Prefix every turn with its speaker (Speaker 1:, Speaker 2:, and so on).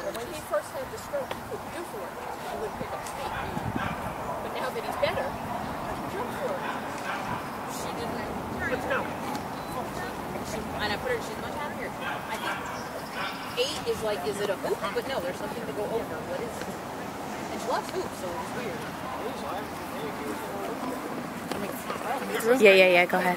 Speaker 1: When he first had the stroke, he couldn't do for it. He wouldn't pick up speed. But now that he's better, I can jump for it. She didn't.
Speaker 2: Let's go.
Speaker 1: She, and I put her. She's much happier. I think eight is like, is it a hoop? But no, there's something to go over. What is it? And she loves hoops, so it's weird.
Speaker 3: Yeah, yeah, yeah. Go ahead.